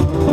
Oh.